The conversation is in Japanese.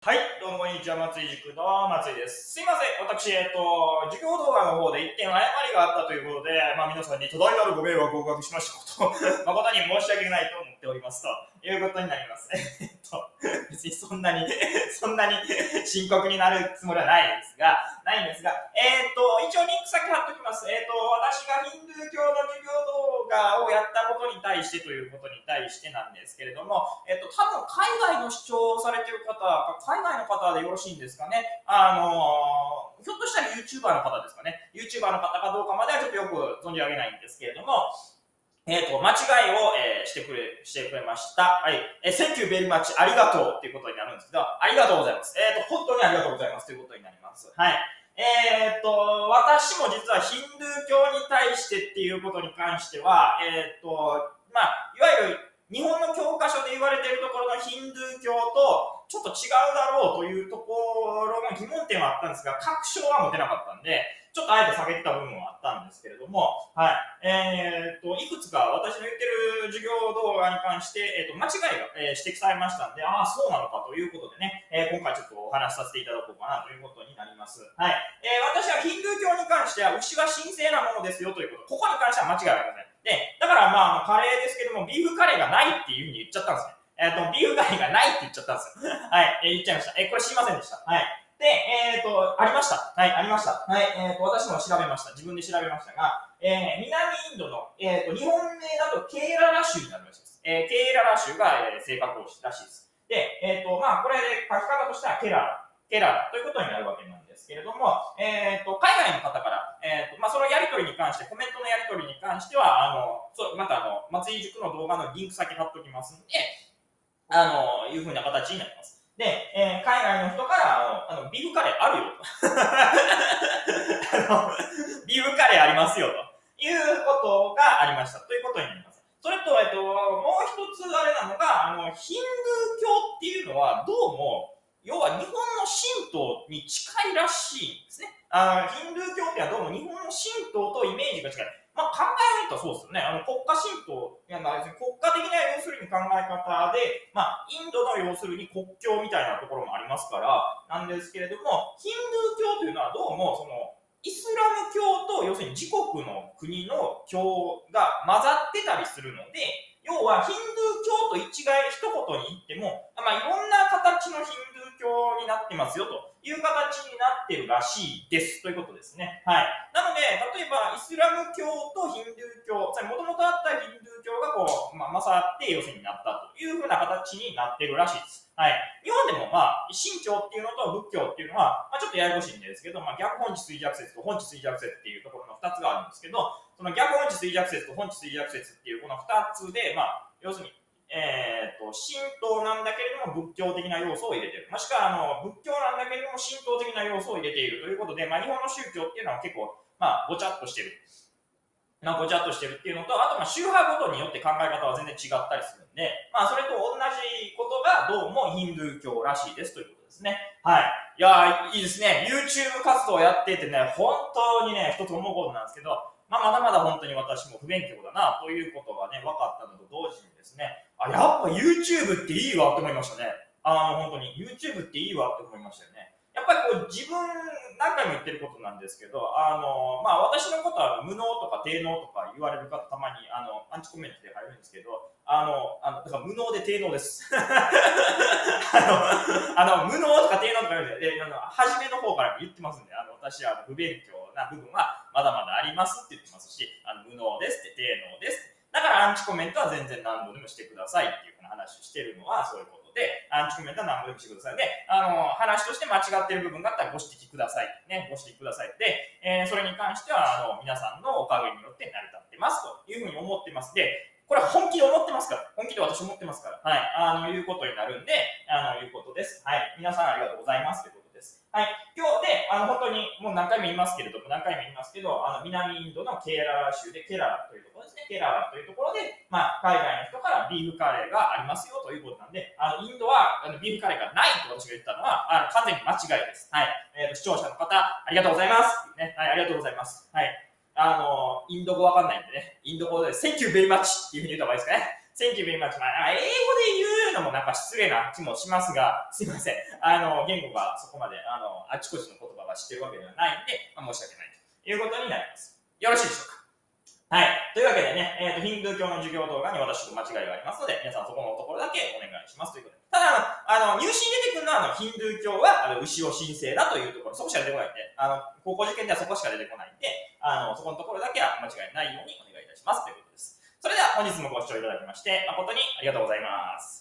はい、どうもこんにちは、松井塾の松井です。すいません、私、えっと、授業動画の方で一点誤りがあったということで、まあ皆さんに多大なるご迷惑をおかけしましたこと、誠に申し訳ないと思っておりますということになります。えっと、別にそんなに、そんなに深刻になるつもりはないですが、ないんですが、えっと、一応リンク先貼っときます。えっと、私がヒンドゥー教の授業動画をやったことに対してということに対してなんですけれども、えっと、多分海外の視聴をされてる方、海外の方でよろしいんですかね？あのひょっとしたら YouTuber の方ですかね？YouTuber の方かどうかまではちょっとよく存じ上げないんですけれども、えっ、と、間違いを、えーしてくれ、してくれました。はい。えー、Thank you very much ありがとうっていうことになるんですけど、ありがとうございます。えっ、と、本当にありがとうございますということになります。はい。えっ、と、私も実はヒンドゥー教に対してっていうことに関しては、えっ、と、まあ、いわゆる日本の教科書で言われているところのヒンドゥー教とちょっと違うだろうというところの疑問点はあったんですが、確証は持てなかったんで、ちょっとあえて下げてた部分はあったんですけれども、はい。えー、と、いくつか私の言ってる授業動画に関して、えー、と間違いが、えー指摘されましたんで、ああ、そうなのかということでね、え今回ちょっとお話しさせていただこうかなということになります。はい。え私はヒンドゥー教に関しては、牛は神聖なものですよということ、ここに関しては間違いありません。らまあ、カレーですけども、ビーフカレーがないっていうふうに言っちゃったんですね。えっ、と、ビーフカレーがないって言っちゃったんですよ。はい、えー言っちゃいました。えーこれ知りませんでした。はい。で、えっ、と、ありました。はい、ありました。はい、えっ、と、私も調べました。自分で調べましたが、えー南インドの、えっ、と、日本名だとケーララ州になるらしいです。えーケーララ州が、えー正確らしいです。で、えっ、と、まあ、これで書き方としてはケララ、ケララということになるわけなんですですけれども、えっ、と、海外の方から、えっ、と、まあ、そのやりとりに関して、コメントのやりとりに関しては、あの、そう、またあの、松井塾の動画のリンク先貼っときますんで、あの、いうふうな形になります。で、えー海外の人から、あの、あのビーフカレーあるよと。あの、ビーフカレーありますよということがありました。ということになります。それと、えっと、もう一つあれなのが、あの、ヒンドゥー教っていうのは、どうも、要は日本の神道に近いらしいんですね。あヒンドゥー教ってはどうも日本の神道とイメージが近い。まあ、考えるとそうですよね。あの国家神道、いやまあ別に国家的な要するに考え方で、まあ、インドの要するに国教みたいなところもありますから、なんですけれども、ヒンドゥー教というのはどうも、その、イスラム教と要するに自国の国の教が混ざってたりするので、要はヒンドゥー教と一概一言に言っても、まあ、いろんな形のヒンドゥー教になってますよという形になってるらしいですということですね。はい。なので、例えばイスラム教とヒンドゥー教、つまりもともとあったヒンドゥー教がこう、まあ、混ざって要するになったというふうな形になってるらしいです。はい。日本でもまあ、神教っていうのと仏教っていうのは、まあ、ちょっとややこしいんですけど、まあ、逆本地衰弱説と本地衰弱説っていうところの2つがあるんですけど、その逆本地衰弱説と本地衰弱説っていうこの2つで、まあ、要するに、えー、と神道なんだけれども仏教的な要素を入れている。もしくはあの仏教なんだけれども神道的な要素を入れているということで、まあ、日本の宗教っていうのは結構、まあ、ごちゃっとしてる。まあ、ごちゃっとしてるっていうのと、あとまあ宗派ごとによって考え方は全然違ったりするんで、まあ、それと同じことがどうもヒンドゥー教らしいですということですね。はい。いやー、いいですね。YouTube 活動をやっててね、本当にね、一つ思うことなんですけど、まあ、まだまだ本当に私も不勉強だなということがね、分かったのと同時にですね、あ、やっぱ YouTube っていいわって思いましたね。あの、本当に YouTube っていいわって思いましたよね。やっぱりこう自分、何回も言ってることなんですけど、あの、まあ私のことは無能とか低能とか言われる方たまに、あの、アンチコメントで入るんですけど、あの、あの、だから無能で低能です。あの、あの無能とか低能とか言うんで、あの初めの方から言ってますんで、あの、私は不勉強な部分はまだまだありますって言ってますし、あの無能ですって、低能です。だからアンチコメントは全然何度でもしてくださいっていうふうな話をしてるのはそういうことで、アンチコメントは何度でもしてください。で、あの、話として間違ってる部分があったらご指摘ください。ね、ご指摘ください。で、えーそれに関しては、あの、皆さんのおかげによって成り立ってますというふうに思ってます。で、これは本気で思ってますから。本気で私思ってますから。はい。あの、いうことになるんで、あの、いうことです。はい。皆さんありがとうございますです。はい。今日で、あの、本当に、もう何回も言いますけれども、何回も言いますけど、あの、南インドのケーララ州で、ケララというところですね。ケララというところで、まあ、海外の人からビーフカレーがありますよということなんで、あの、インドは、あのビーフカレーがないと私が言ったのは、あの、完全に間違いです。はい。えーと視聴者の方、ありがとうございます。ね。はい、ありがとうございます。はい。あの、インド語わかんないんでね、インド語で、Thank you very much っていうふうに言った方がいいですかね。Thank you very much. まあ、英語で言うのもなんか失礼な気もしますが、すいません。あの、言語がそこまで、あの、あちこちの言葉が知ってるわけではないんで、まあ、申し訳ないということになります。よろしいでしょうか？はい。というわけでね、えっ、ー、と、ヒンドゥー教の授業動画に私と間違いがありますので、皆さんそこのところだけお願いしますということで。ただ、あの、入試に出てくるのは、あの、ヒンドゥー教は、あの、牛尾神聖だというところ、そこしか出てこないんで、あの、高校受験ではそこしか出てこないんで、あの、そこのところだけは間違いないようにお願いいたしますということです。それでは本日もご視聴いただきまして、誠にありがとうございます。